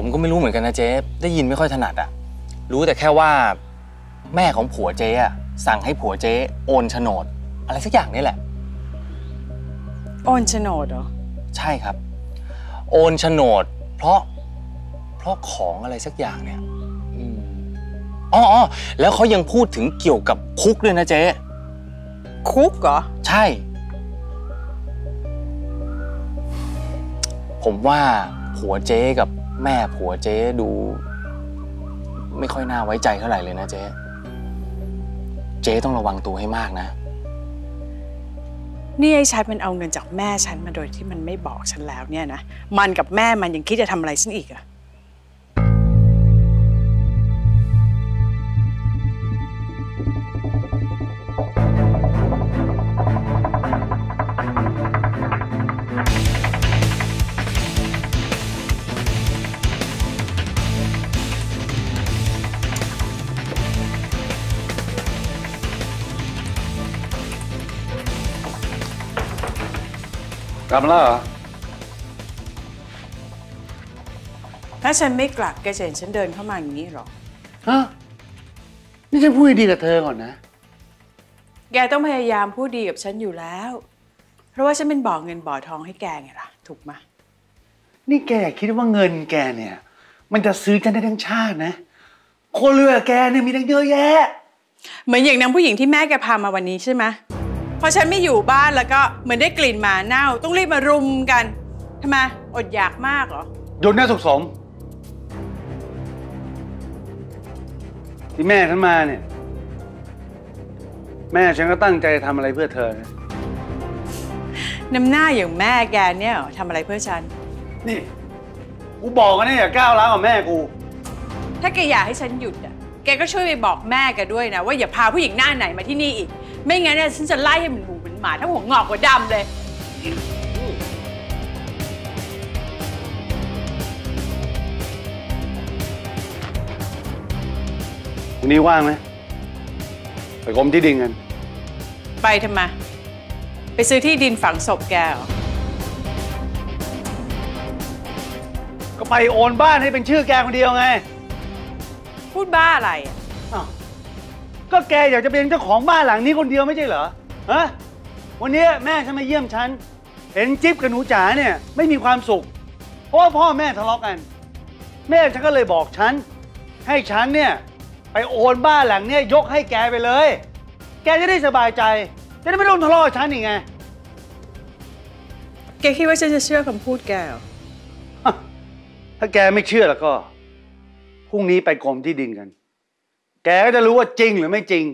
ผมก็ไม่รู้เหมือนกันนะเจ๊ได้ยินไม่ค่อยถนัดอะรู้แต่แค่ว่าแม่ของผัวเจ๊อะสั่งให้ผัวเจ๊โอนโฉนด อะไรสักอย่างนี่แหละ โอนโฉนดเหรอ ใช่ครับ โอนโฉนด เพราะเพราะของอะไรสักอย่างเนี่ยอืมอ๋ออ๋อแล้วเขายังพูดถึงเกี่ยวกับคุกด้วยนะเจ๊คุกเหรอ ใช่ ผมว่าผัวเจ๊กับ แม่ผัวเจ๊ดู ไม่ค่อยน่าไว้ใจเท่าไหร่เลยนะเจ๊เจ๊ต้องระวังตัวให้มากนะ นี่ไอ้ชัดมันเอาเงินจากแม่ฉันมาโดยที่มันไม่บอกฉันแล้วเนี่ยนะ มันกับแม่มันยังคิดจะทำอะไรฉันอีกอะ กลับมาแล้วเหรอ ถ้าฉันไม่กลับแกจะเห็นฉันเดินเข้ามาอย่างนี้หรอ ฮะ นี่ฉันพูดดีกับเธอก่อนนะ แกต้องพยายามพูดดีกับฉันอยู่แล้ว เพราะว่าฉันเป็นบ่อเงินบ่อทองให้แกไงล่ะ ถูกไหมยนี่แกคิดว่าเงินแกเนี่ย มันจะซื้อฉันได้ทั้งชาตินะ คนเรือแกเนี่ยมีตั้งเยอะแยะ เหมือนอย่างนางผู้หญิงที่แม่แกพามาวันนี้ใช่ไหม พอฉันไม่อยู่บ้านแล้วก็เหมือนได้กลิ่นหมาเน่า ต้องรีบมารุมกันทำไมอดอยากมากเหรอหยุดนะสุขสม ที่แม่ฉันมาเนี่ย แม่ฉันก็ตั้งใจทำอะไรเพื่อเธอนะน้ำหน้าอย่างแม่แกเนี่ยเหรอทำอะไรเพื่อฉัน นี่กูบอกกันเนี่ยอย่าก้าวร้าวกับแม่กู ถ้าแกอยากให้ฉันหยุดอะ แกก็ช่วยไปบอกแม่แกด้วยนะ ว่าอย่าพาผู้หญิงหน้าไหนมาที่นี่อีก ไม่งั้นเนี่ยฉันจะไล่ให้มันหูเป็นหมาถ้าหัวงอกกว่าดำเลยวันนี้ว่างไหมไปกรมที่ดินกัน ไปทำไม ไปซื้อที่ดินฝังศพแกเหรอ ก็ไปโอนบ้านให้เป็นชื่อแกคนเดียวไง พูดบ้าอะไรอะอ้าว ก็แกอยากจะเป็นเจ้าของบ้านหลังนี้คนเดียวไม่ใช่เหรอฮะวันนี้แม่ฉันมาเยี่ยมฉัน เห็นจิ๊บกับหนูจ๋าเนี่ยไม่มีความสุข เพราะว่าพ่อแม่ทะเลาะกัน แม่ฉันก็เลยบอกฉัน ให้ฉันเนี่ยไปโอนบ้านหลังเนี่ยยกให้แกไปเลย แกจะได้สบายใจ จะได้ไม่ต้องทะเลาะกับฉันอีกไง แกคิดว่าฉันจะเชื่อคำพูดแกเหรอถ้าแกไม่เชื่อแล้วก็พรุ่งนี้ไปกรมที่ดินกัน แกก็จะรู้ว่าจริงหรือไม่จริง